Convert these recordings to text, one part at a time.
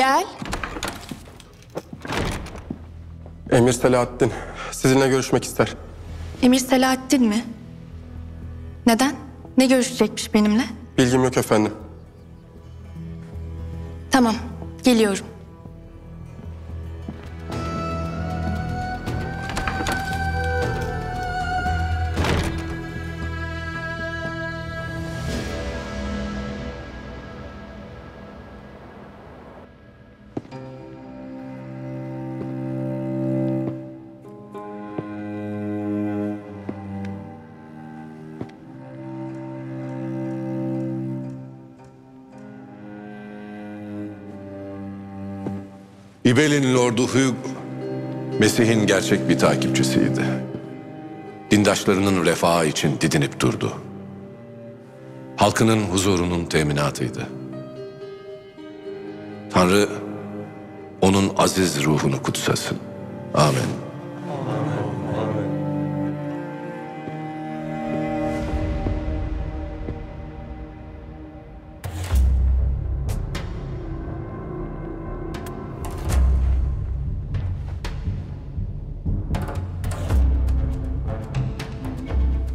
Gel. Emir Selahattin sizinle görüşmek ister. Emir Selahattin mi? Neden? Ne görüşecekmiş benimle? Bilgim yok efendim. Tamam, geliyorum. İbel'in Lordu Hugh, Mesih'in gerçek bir takipçisiydi. Dindaşlarının refahı için didinip durdu. Halkının huzurunun teminatıydı. Tanrı onun aziz ruhunu kutsasın. Amin.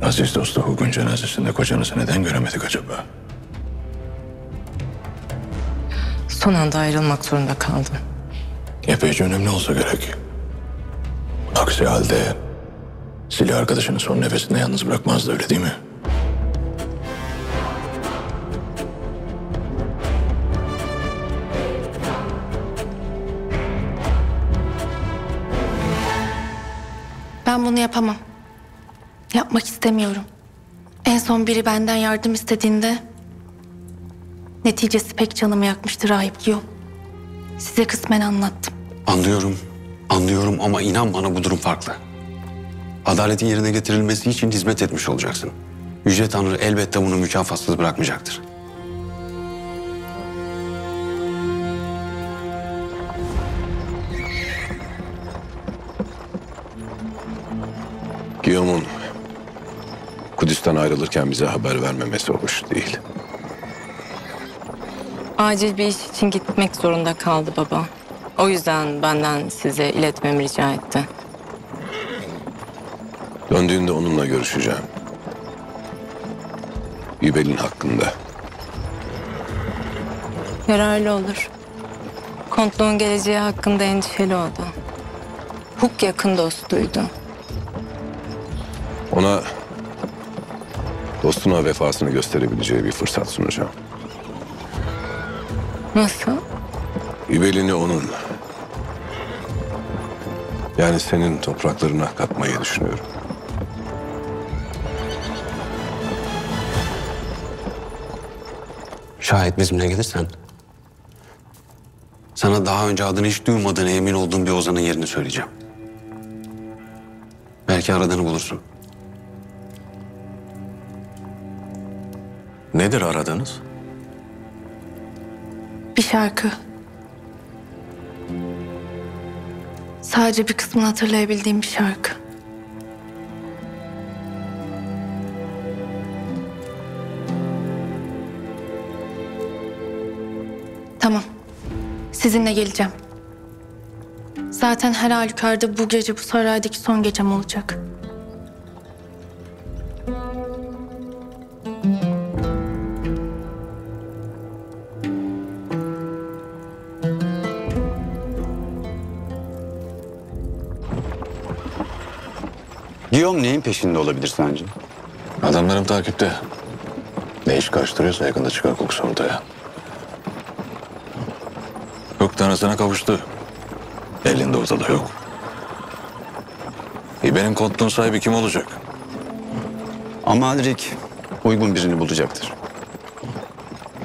Aziz dostu Hukun cenazesinde kocanızı neden göremedik acaba? Son anda ayrılmak zorunda kaldım. Epeyce önemli olsa gerek. Aksi halde silah arkadaşını son nefesinde yalnız bırakmazdı öyle değil mi? Ben bunu yapamam. Yapmak istemiyorum. En son biri benden yardım istediğinde... ...neticesi pek canımı yakmıştı Rahip Giyom. Size kısmen anlattım. Anlıyorum, anlıyorum ama inan bana bu durum farklı. Adaletin yerine getirilmesi için hizmet etmiş olacaksın. Yüce Tanrı elbette bunu mükafatsız bırakmayacaktır. Guillaume'un Kudüs'ten ayrılırken bize haber vermemesi hoş değil. Acil bir iş için gitmek zorunda kaldı baba. O yüzden benden size iletmemi rica etti. Döndüğünde onunla görüşeceğim. İbel'in hakkında. Yararlı olur. Kontluğun geleceği hakkında endişeli o da. Huk yakın dostuydu. Ona dostuna vefasını gösterebileceği bir fırsat sunacağım. Nasıl? İbelini onun yani senin topraklarına katmayı düşünüyorum. Şayet bizimle gelirsen... ...sana daha önce adını hiç duymadığına emin olduğum bir ozanın yerini söyleyeceğim. Belki aradığını bulursun. Nedir aradığınız? Bir şarkı. Sadece bir kısmını hatırlayabildiğim bir şarkı. Tamam. Sizinle geleceğim. Zaten her halükarda bu gece bu saraydaki son gecem olacak. Guillaume neyin peşinde olabilir sence? Adamlarım takipte. Ne iş karıştırıyorsa yakında çıkar kokusu ortaya. Yok tanrısına kavuştu. Elinde ortada yok. İbe'nin kontluğun sahibi kim olacak? Ama Alrik uygun birini bulacaktır.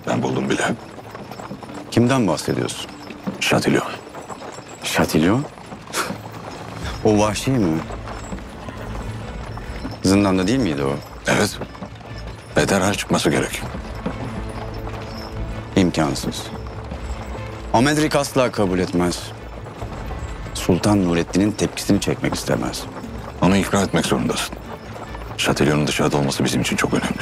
Ben buldum bile. Kimden bahsediyorsun? Şatilyon. Şatilyon? o vahşi mi? Zindanda değil miydi o? Evet. Ve derhal çıkması gerek. İmkansız. Amedrik asla kabul etmez. Sultan Nurettin'in tepkisini çekmek istemez. Onu ikna etmek zorundasın. Şatilyon'un dışarıda olması bizim için çok önemli.